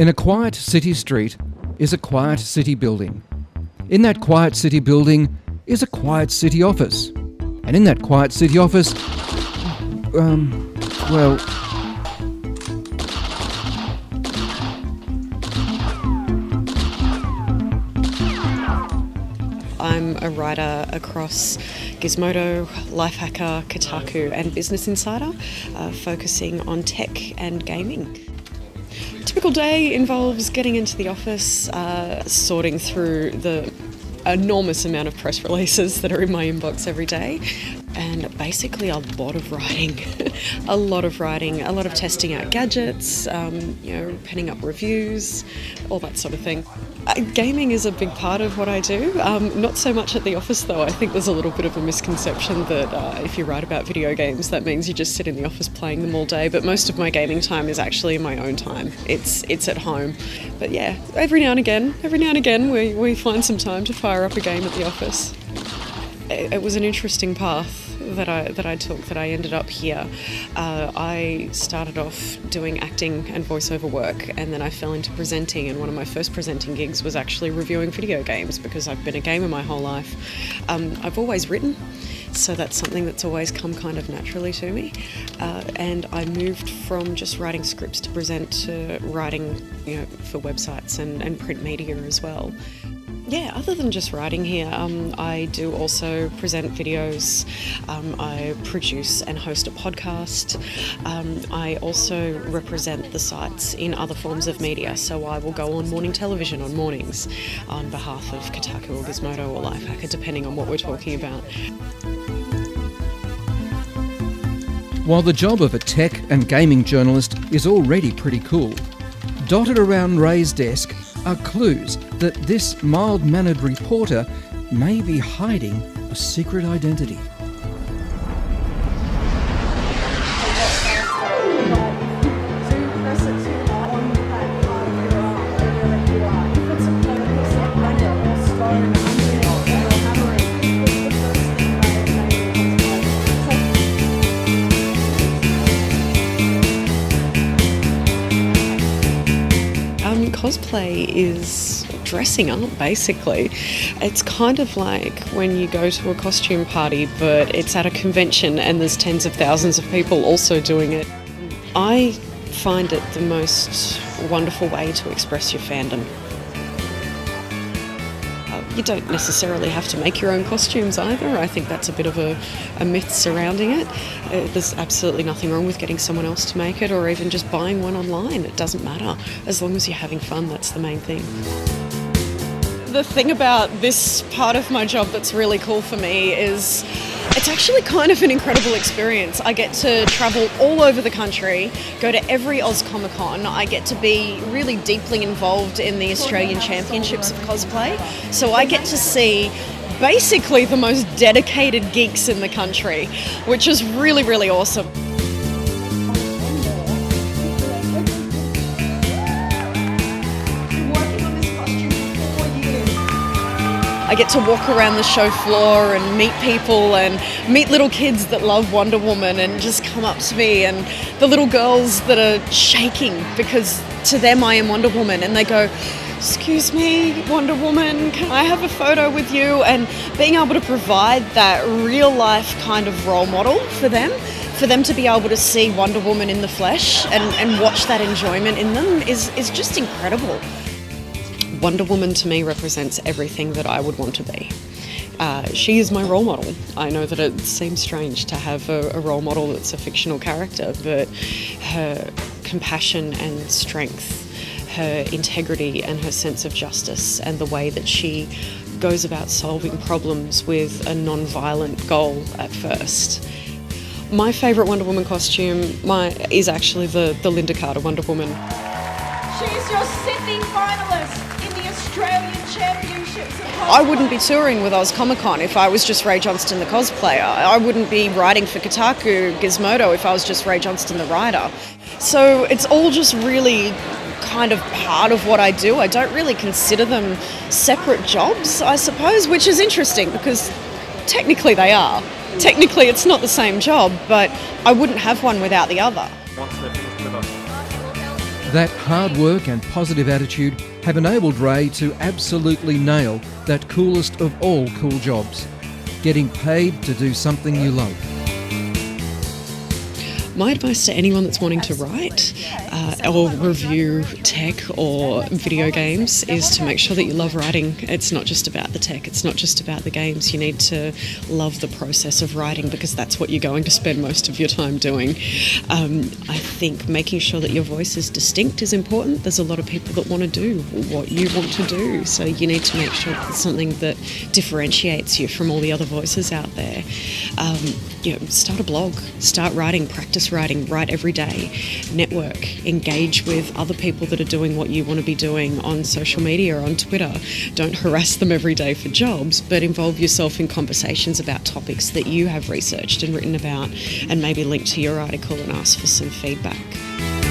In a quiet city street is a quiet city building. In that quiet city building is a quiet city office. And in that quiet city office, um, well, I'm a writer across Gizmodo, Lifehacker, Kotaku, and Business Insider, uh, focusing on tech and gaming. Typical day involves getting into the office, uh, sorting through the enormous amount of press releases that are in my inbox every day, and basically a lot of writing, a lot of writing, a lot of testing out gadgets, um, you know, penning up reviews, all that sort of thing. Uh, gaming is a big part of what I do. Um, not so much at the office, though. I think there's a little bit of a misconception that uh, if you write about video games, that means you just sit in the office playing them all day. But most of my gaming time is actually in my own time. It's it's at home. But yeah, every now and again, every now and again, we, we find some time to fire up a game at the office. It, it was an interesting path that I that I took that I ended up here. Uh, I started off doing acting and voiceover work, and then I fell into presenting. And one of my first presenting gigs was actually reviewing video games because I've been a gamer my whole life. Um, I've always written. So that's something that's always come kind of naturally to me. Uh, and I moved from just writing scripts to present to writing, you know, for websites and, and print media as well. Yeah, other than just writing here, um, I do also present videos. Um, I produce and host a podcast. Um, I also represent the sites in other forms of media. So I will go on morning television on mornings on behalf of Kotaku or Gizmodo or Lifehacker, depending on what we're talking about. While the job of a tech and gaming journalist is already pretty cool, dotted around Rae's desk are clues that this mild mannered reporter may be hiding a secret identity. Cosplay is dressing up basically. It's kind of like when you go to a costume party, but it's at a convention and there's tens of thousands of people also doing it. I find it the most wonderful way to express your fandom. You don't necessarily have to make your own costumes either. I think that's a bit of a, a myth surrounding it. Uh, there's absolutely nothing wrong with getting someone else to make it or even just buying one online. It doesn't matter. As long as you're having fun, that's the main thing. The thing about this part of my job that's really cool for me is it's actually kind of an incredible experience. I get to travel all over the country, go to every Oz Comic Con. I get to be really deeply involved in the Australian Championships of cosplay. So I get to see basically the most dedicated geeks in the country, which is really, really awesome. I get to walk around the show floor and meet people and meet little kids that love Wonder Woman and just come up to me and the little girls that are shaking because to them I am Wonder Woman and they go, Excuse me, Wonder Woman, can I have a photo with you? And being able to provide that real life kind of role model for them for them to be able to see Wonder Woman in the flesh and, and watch that enjoyment in them is, is just incredible. Wonder Woman to me represents everything that I would want to be. Uh, she is my role model. I know that it seems strange to have a, a, role model that's a fictional character, but her compassion and strength, her integrity and her sense of justice, and the way that she goes about solving problems with a non violent goal at first. My favourite Wonder Woman costume my, is actually the, the Lynda Carter Wonder Woman. She's your Sydney finalist I wouldn't be touring with Oz Comic Con if I was just Rae Johnston the cosplayer. I wouldn't be writing for Kotaku Gizmodo if I was just Rae Johnston the writer. So it's all just really kind of part of what I do. I don't really consider them separate jobs, I suppose, which is interesting because technically they are. Technically it's not the same job, but I wouldn't have one without the other. That hard work and positive attitude have enabled Rae to absolutely nail that coolest of all cool jobs getting paid to do something you love. My advice to anyone that's wanting to write uh, or review tech or video games is to make sure that you love writing. It's not just about the tech, it's not just about the games. You need to love the process of writing because that's what you're going to spend most of your time doing. Um, I think making sure that your voice is distinct is important. There's a lot of people that want to do what you want to do, so you need to make sure it's something that differentiates you from all the other voices out there. Um, you know, start a blog, start writing, practice writing, write every day, network, engage with other people that are doing what you want to be doing on social media or on Twitter. Don't harass them every day for jobs, but involve yourself in conversations about topics that you have researched and written about, and maybe link to your article and ask for some feedback.